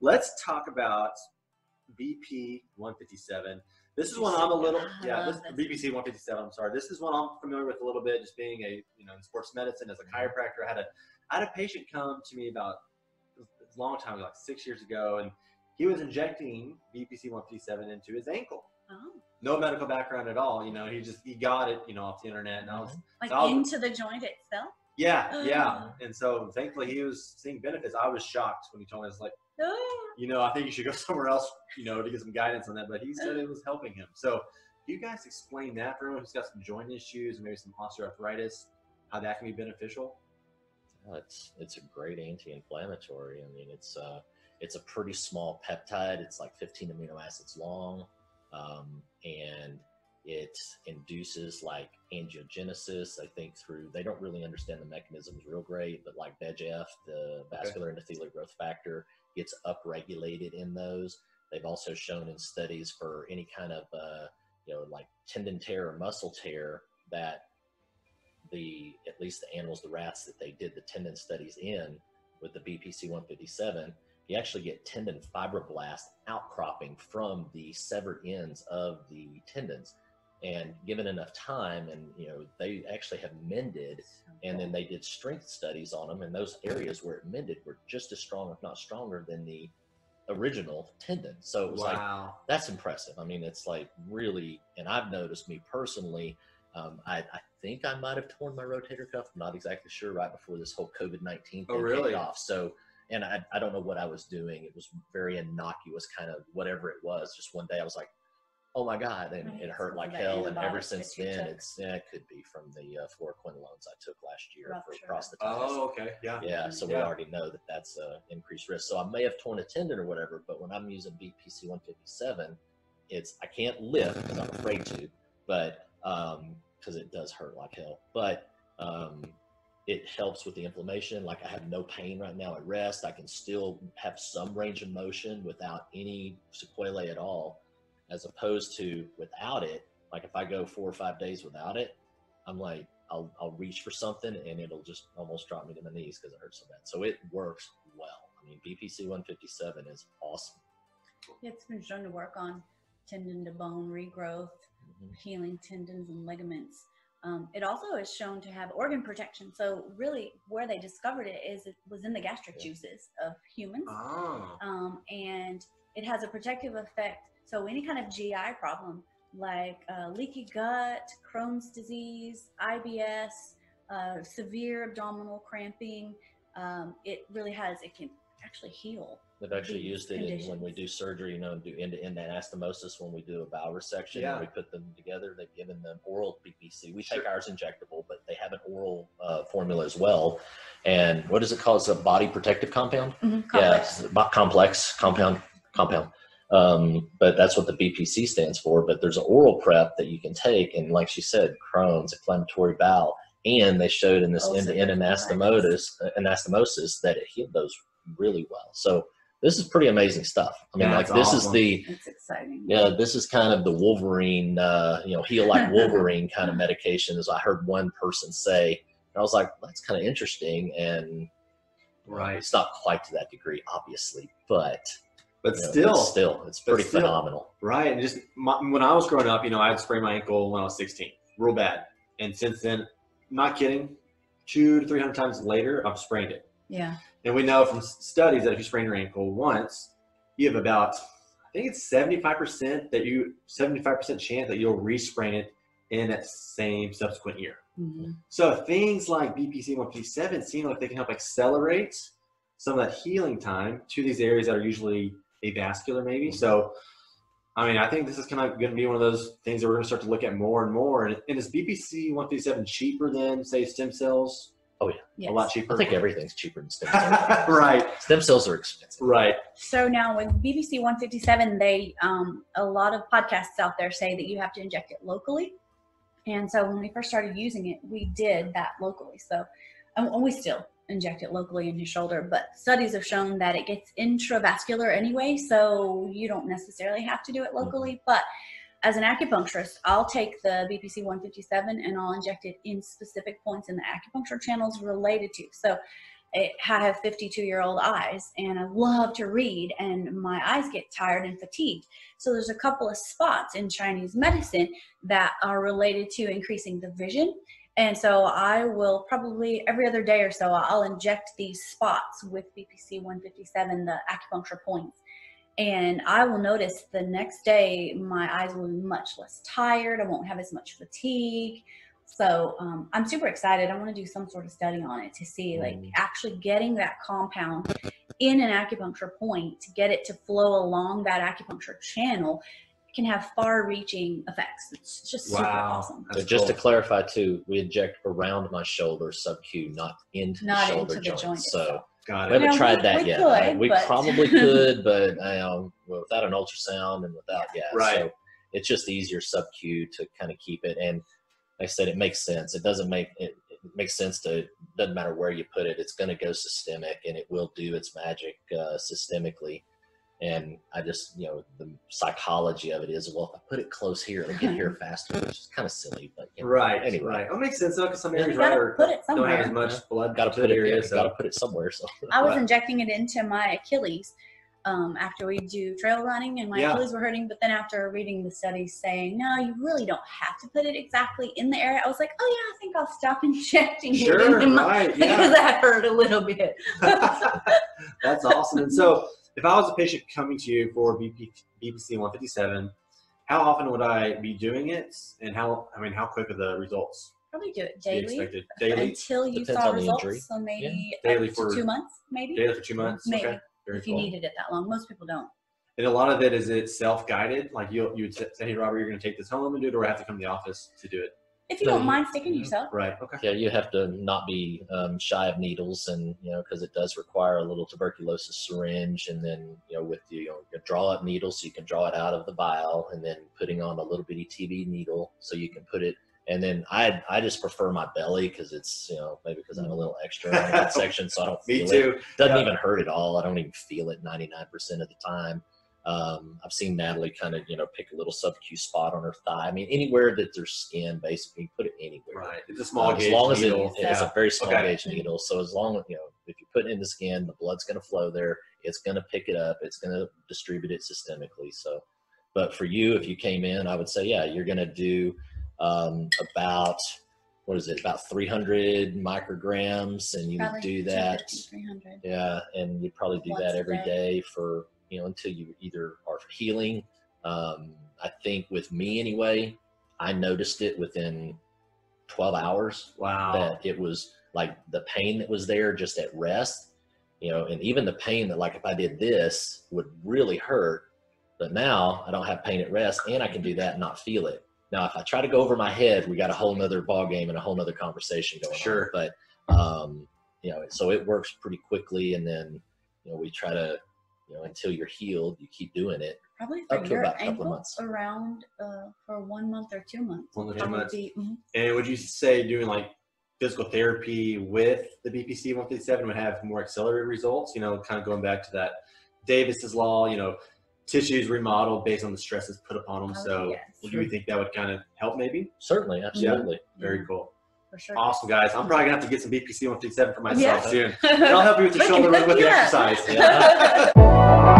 let's talk about BP 157. This is one I'm a little yeah. This BPC 157. I'm sorry. This is one I'm familiar with a little bit, just being a you know in sports medicine as a mm-hmm. chiropractor. I had a I had a patient come to me about a long time ago, like six years ago, and he was injecting BPC 157 into his ankle. Oh. No medical background at all. You know, he just he got it, you know, off the internet, and I was mm-hmm. like so I was, into the joint itself. Yeah, yeah. And so thankfully he was seeing benefits. I was shocked when he told me, I was like, you know, I think you should go somewhere else, you know, to get some guidance on that. But he said it was helping him. So you guys explain that for anyone who's got some joint issues, maybe some osteoarthritis, how that can be beneficial? it's it's a great anti-inflammatory. I mean, it's uh, it's a pretty small peptide. It's like 15 amino acids long, um, and it induces like angiogenesis. I think through they don't really understand the mechanisms real great, but like VEGF, the vascular okay. endothelial growth factor, gets upregulated in those. They've also shown in studies for any kind of uh, you know like tendon tear or muscle tear that the at least the animals, the rats that they did the tendon studies in with the BPC 157, you actually get tendon fibroblast outcropping from the severed ends of the tendons and given enough time and you know they actually have mended and then they did strength studies on them and those areas where it mended were just as strong if not stronger than the original tendon so it was wow. like that's impressive i mean it's like really and i've noticed me personally um, I, I, think I might have torn my rotator cuff. I'm not exactly sure. Right before this whole COVID nineteen thing oh, really? off, so and I, I don't know what I was doing. It was very innocuous, kind of whatever it was. Just one day I was like, oh my god and right. it hurt like hell and ever since then it's yeah, it could be from the uh, fluoroquinolones i took last year Rupture. for prostatitis oh okay yeah yeah so yeah. we already know that that's a increased risk so i may have torn a tendon or whatever but when i'm using bpc 157 it's i can't lift because i'm afraid to but um because it does hurt like hell but um it helps with the inflammation. Like I have no pain right now at rest. I can still have some range of motion without any sequelae at all as opposed to without it. Like if I go four or five days without it, I'm like, I'll, I'll reach for something and it'll just almost drop me to my knees because it hurts so bad. So it works well. I mean, BPC 157 is awesome. It's been shown to work on tendon to bone regrowth, mm-hmm. healing tendons and ligaments. Um, it also is shown to have organ protection. So really, where they discovered it is it was in the gastric yeah. juices of humans, oh. um, and it has a protective effect so any kind of GI problem like uh, leaky gut, Crohn's disease, IBS, uh, severe abdominal cramping, um, it really has, it can actually heal. They've actually used it in, when we do surgery, you know, do end-to-end anastomosis when we do a bowel resection yeah. and we put them together. They've given them oral BPC. We sure. take ours injectable, but they have an oral uh, formula as well. And what is it called? It's a body protective compound. Mm-hmm. Complex. Yeah, complex compound compound. Um, but that's what the BPC stands for. But there's an oral prep that you can take, and like she said, Crohn's, inflammatory bowel, and they showed in this end-to-end anastomosis, anastomosis that it healed those really well. So this is pretty amazing stuff. I mean, yeah, like this awesome. is the it's exciting. Yeah, this is kind of the Wolverine, uh, you know, heal like Wolverine kind of medication. As I heard one person say, and I was like, that's kind of interesting, and right, it's not quite to that degree, obviously, but but still, still, it's pretty still, phenomenal. Right. And just my, when I was growing up, you know, I had sprained my ankle when I was 16, real bad. And since then, not kidding, two to 300 times later, I've sprained it. Yeah. And we know from studies that if you sprain your ankle once, you have about, I think it's 75% that you, 75% chance that you'll resprain it in that same subsequent year. Mm-hmm. So things like BPC 157 seem like they can help accelerate some of that healing time to these areas that are usually avascular maybe. So, I mean, I think this is kind of going to be one of those things that we're going to start to look at more and more. And, and is BPC 157 cheaper than, say, stem cells? Oh, yeah. Yes. A lot cheaper. I think everything's cheaper than stem cells. right. Stem cells are expensive. Right. So now with BPC 157, they, um, a lot of podcasts out there say that you have to inject it locally. And so when we first started using it, we did that locally. So, and we still inject it locally in his shoulder, but studies have shown that it gets intravascular anyway, so you don't necessarily have to do it locally. Mm-hmm. But as an acupuncturist, I'll take the BPC 157 and I'll inject it in specific points in the acupuncture channels related to. So I have 52 year old eyes and I love to read and my eyes get tired and fatigued. So there's a couple of spots in Chinese medicine that are related to increasing the vision. And so I will probably every other day or so I'll inject these spots with BPC 157, the acupuncture points. And I will notice the next day my eyes will be much less tired. I won't have as much fatigue. So um, I'm super excited. I want to do some sort of study on it to see like Mm. actually getting that compound in an acupuncture point to get it to flow along that acupuncture channel can have far-reaching effects. It's just super Wow. awesome. So just cool. to clarify too, we inject around my shoulder sub Q, not into Not the shoulder into the joint. joint so itself. Got we haven't Yeah, tried we- that we yet. could, right? We but- probably could, but um, without an ultrasound and without yeah. Right. So it's just easier sub Q to kind of keep it. And like I said, it makes sense. It doesn't make it, it makes sense to doesn't matter where you put it. It's going to go systemic, and it will do its magic uh, systemically. And I just, you know, the psychology of it is, well, if I put it close here, it'll get here faster, which is kind of silly. But you know, Right. Anyway. Right. That makes sense though, because some Yeah. areas You gotta put it don't have as much blood Got to to put it. area. So. Got to put it somewhere. So I was Right. injecting it into my Achilles um, after we do trail running, and my Yeah. Achilles were hurting. But then after reading the studies saying, no, you really don't have to put it exactly in the area, I was like, oh yeah, I think I'll stop injecting Sure, it into my right, because that hurt a little bit. That's awesome. And so, if I was a patient coming to you for BP, BPC 157, how often would I be doing it, and how? I mean, how quick are the results? Probably do it daily? Daily, until you Depends saw results. injury. So maybe Daily for- two months, maybe. daily for two months. Maybe. Okay, very if you cool. needed it that long. Most people don't. And a lot of it is it self-guided. Like you, you would say, "Hey, Robert, you're going to take this home and do it," or I have to come to the office to do it. If you No, don't you- mind sticking Mhm. yourself. Right. Okay. yeah, you have to not be um, shy of needles, and you know, because it does require a little tuberculosis syringe, and then you know, with the you know, you draw up needle, so you can draw it out of the vial, and then putting on a little bitty TB needle, so you can put it. And then I I just prefer my belly because it's you know maybe because I'm a little extra on that section, so I don't Me feel it. too. Doesn't Yeah. even hurt at all. I don't even feel it 99% of the time. Um, I've seen Natalie kind of, you know, pick a little sub Q spot on her thigh. I mean, anywhere that there's skin, basically, you put it anywhere. Right. It's a small Um, gauge as long as it, needle. it's yeah. a very small Okay. gauge needle. So as long as, you know, if you put it in the skin, the blood's going to flow there. It's going to pick it up. It's going to distribute it systemically. So, but for you, if you came in, I would say, yeah, you're going to do um, about, what is it, about 300 micrograms, and you Probably would do that. 300. Yeah, and you probably do Once that every day. day for you know until you either are healing. Um, I think with me anyway, I noticed it within 12 hours Wow. that it was like the pain that was there just at rest, you know, and even the pain that like if I did this would really hurt, but now I don't have pain at rest and I can do that and not feel it. Now, if I try to go over my head, we got a whole nother ball game and a whole nother conversation going Sure. on. But um, you know, so it works pretty quickly, and then you know we try to, you know, until you're healed, you keep doing it. Probably for Up to your about a couple of months. around uh, for one month or two months. One to two months. be- mhm. And would you say doing like physical therapy with the BPC 157 would have more accelerated results? You know, kind of going back to that Davis's law, you know, tissues remodeled based on the stresses put upon them. Oh, So yes. do you think that would kind of help maybe? Certainly, absolutely. Very cool. for sure. Awesome, guys. I'm probably going to have to get some BPC 157 for myself Yeah. soon. And I'll help you with the shoulder hook with the exercise. Yeah.